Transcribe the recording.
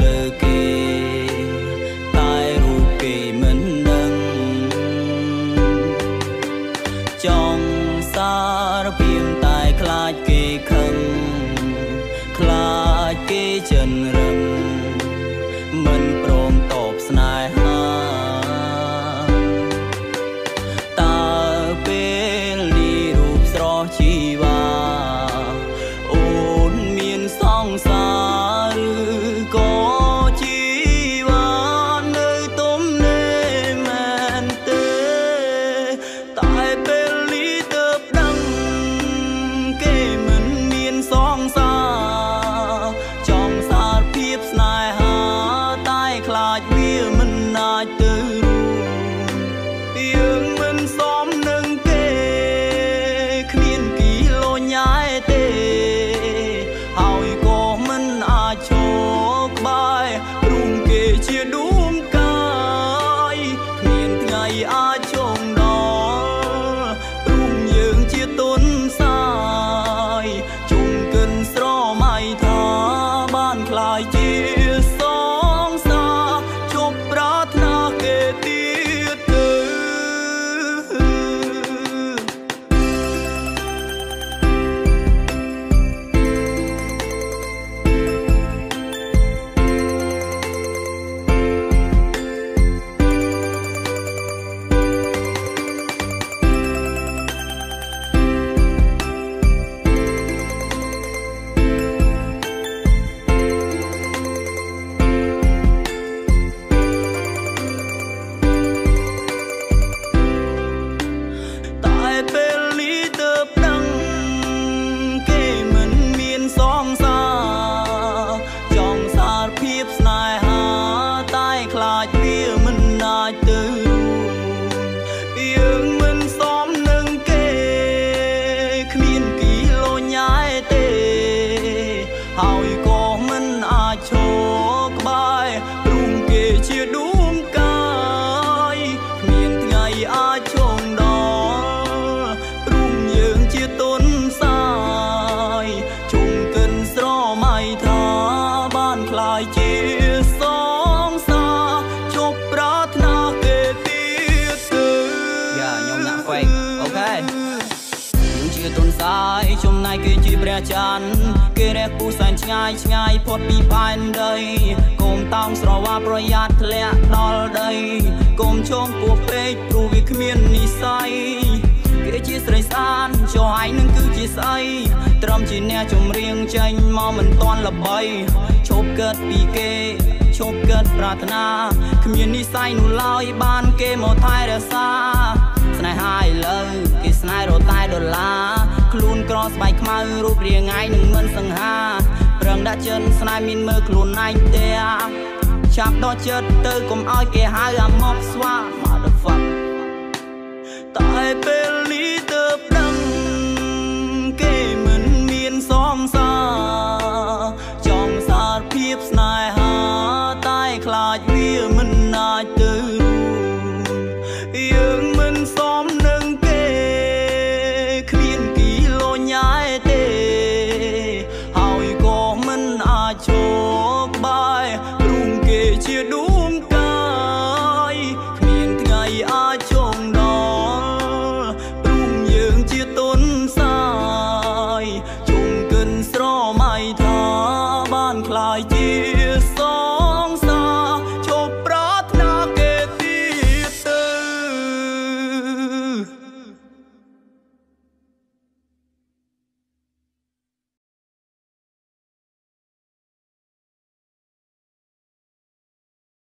មា មា សងសាជប់ប្រាថ្នាគេទៀតទៅយ៉ាខ្ញុំណាក់ fake អូខេយើងជាទុនសាយចំណែកគេជាព្រះច័ន្ទគេរះគូសែនឆ្ងាយឆ្ងាយផុតពីផែនដីកុំតោងស្រវាប្រយ័ត្នធ្លាក់ដល់ដីកុំឈងពោះពេកព្រោះវាគ្មាននិស័យ គេជាស្រីស្អាតចុះឯងនឹងគឺជាស្អីត្រឹមជាអ្នកចម្រៀងចេញមកមិនតាន់ល្បីឈប់កើតពីគេឈប់កើតប្រាថ្នាគ្មាននិស័យនោះឡើយបានគេមកថែរក្សាស្នេហាឥឡូវគេស្នេហ៍រត់តែដុល្លារខ្លួនក្រស្បែកខ្មៅរូបរាងឯងនឹងមិនសង្ហាប្រឹងដាក់ចិនស្នេហ៍មានមើលខ្លួនឯងទេចាប់ដល់ចិត្តទៅកុំឲ្យគេហៅអាមក ថ្លាបានคลาย